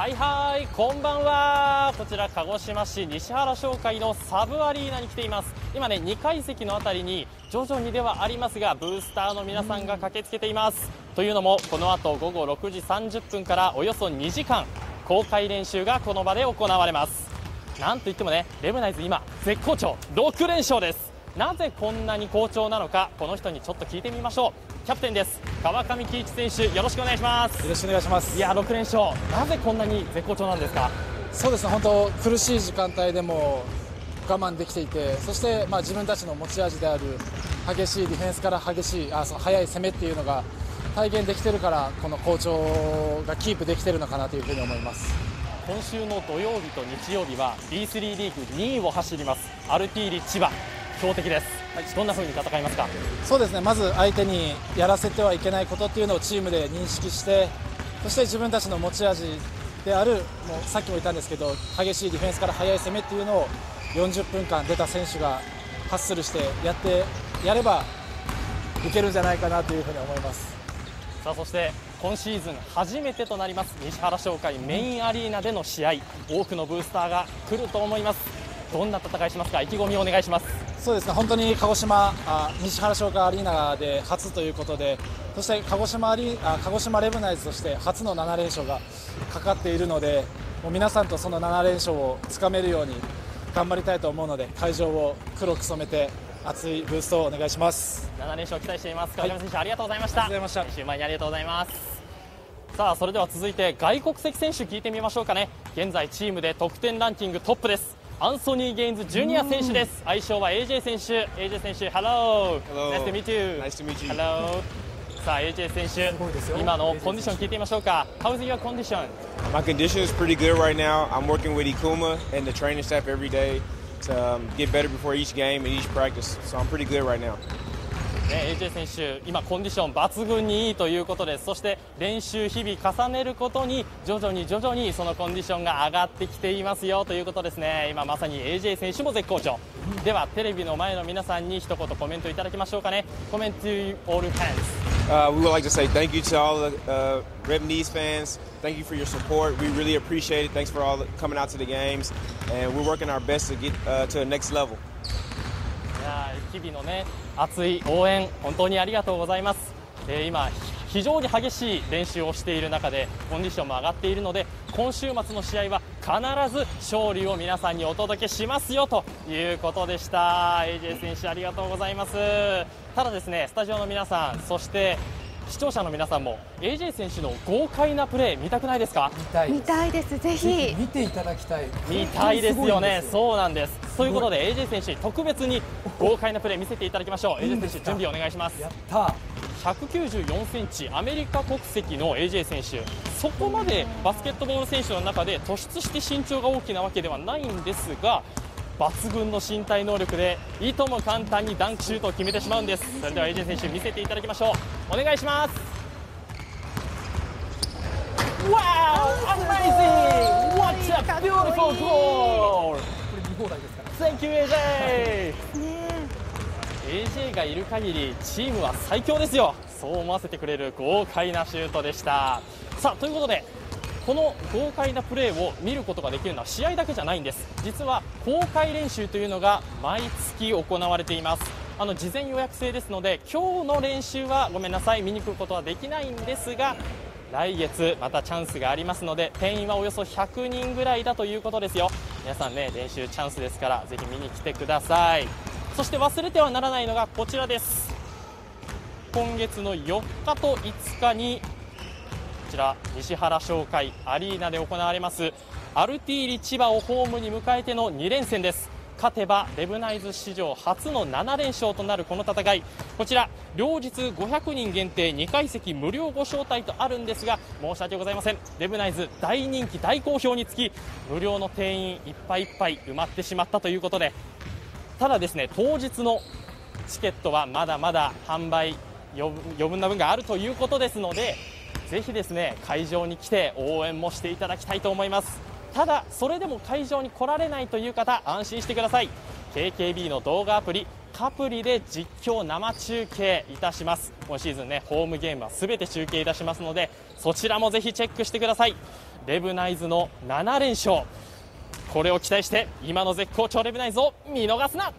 はいはいこんばんは。こちら鹿児島市西原商会のサブアリーナに来ています。今ね2階席のあたりに徐々にではありますがブースターの皆さんが駆けつけています。というのもこの後午後6時30分からおよそ2時間公開練習がこの場で行われます。なんといってもねレブナイズ今絶好調。6連勝です。なぜこんなに好調なのかこの人にちょっと聞いてみましょう。キャプテンです。川上喜一選手よろしくお願いします。よろしくお願いします。いや6連勝。なぜこんなに絶好調なんですか？そうですね本当苦しい時間帯でも我慢できていてそしてまあ自分たちの持ち味である激しいディフェンスから激しいあその速い攻めっていうのが体現できてるからこの好調がキープできてるのかなというふうに思います。今週の土曜日と日曜日は B3 リーグ2位を走りますアルティーリ千葉強敵です、はい、どんな風に戦いますか？そうですね。まず相手にやらせてはいけないことっていうのをチームで認識してそして自分たちの持ち味であるもうさっきも言ったんですけど激しいディフェンスから速い攻めっていうのを40分間出た選手がハッスルしてやってやればいけるんじゃないかなというふうに思います。さあそして今シーズン初めてとなります西原商会メインアリーナでの試合。多くのブースターが来ると思います。どんな戦いしますか？意気込みをお願いしますそうですね本当に鹿児島あ西原商会アリーナで初ということでそして鹿児島アリあ鹿児島レブナイズとして初の7連勝がかかっているのでもう皆さんとその7連勝をつかめるように頑張りたいと思うので会場を黒く染めて熱いブーストをお願いします。7連勝期待してい。ます川上選手、はい、ありがとうございましたありがとうございました前にありがとうございます。さあそれでは続いて外国籍選手聞いてみましょうかね。現在チームで得点ランキングトップですアンソニー・ゲインズ・ジュニア選手です愛称は AJ 選手 AJ 選手 Hello, Hello. Nice to meet you Nice to meet you Hello さあ AJ 選手今のコンディション聞いてみましょうか How's your condition? My condition is pretty good right now. I'm working with Ikuma and the training staff every day to um, get better before each game and each practice. So I'm pretty good right now. ね、AJ 選手、今、コンディション抜群にいいということです、そして練習、日々重ねることに徐々に徐々にそのコンディションが上がってきていますよということですね、今まさに AJ 選手も絶好調、ではテレビの前の皆さんに一言コメントいただきましょうかね、コメント to all fans. Uh, we would like to say thank you to all the uh, Rebnese fans. Thank you for your support. We really appreciate it. Thanks for all the, coming out to the games, and we're working our best to get uh, to the next level. いや日々のね熱い応援本当にありがとうございます、えー、今非常に激しい練習をしている中でコンディションも上がっているので今週末の試合は必ず勝利を皆さんにお届けしますよということでした。AJ 選手ありがとうございます。ただですねスタジオの皆さんそして視聴者の皆さんも AJ 選手の豪快なプレー見たくないですか？見たい見たいです。ぜひ。見ていただきたい。見たいですよね。そうなんですということで AJ 選手特別に豪快なプレー見せていただきましょう。AJ 選手準備お願いします。やった194センチアメリカ国籍の AJ 選手。そこまでバスケットボール選手の中で突出して身長が大きなわけではないんですが抜群の身体能力でいとも簡単にダンクシュートを決めてしまうんです。それでは AJ 選手見せていただきましょう。お願いします。Wow! Amazing! What a beautiful goal! 放題ですから Thank you AJ! AJ がいる限りチームは最強ですよ。そう思わせてくれる豪快なシュートでした。さあということでこの豪快なプレーを見ることができるのは試合だけじゃないんです。実は公開練習というのが毎月行われています。あの事前予約制ですので今日の練習はごめんなさい見に来ることはできないんですが来月またチャンスがありますので定員はおよそ100人ぐらいだということですよ。皆さんね練習チャンスですからぜひ見に来てください。そして忘れてはならないのがこちらです。今月の4日と5日にこちら西原商会アリーナで行われますアルティーリ千葉をホームに迎えての2連戦です。勝てばレブナイズ史上初の7連勝となるこの戦い。こちら両日500人限定2階席無料ご招待とあるんですが申し訳ございません。レブナイズ大人気大好評につき無料の定員いっぱいいっぱい埋まってしまったということでただですね当日のチケットはまだまだ販売余分な分があるということですのでぜひですね会場に来て応援もしていただきたいと思います。ただそれでも会場に来られないという方安心してください。KKB の動画アプリカプリで実況生中継いたします。今シーズンねホームゲームは全て中継いたしますのでそちらもぜひチェックしてください。レブナイズの7連勝。これを期待して今の絶好調レブナイズを見逃すな。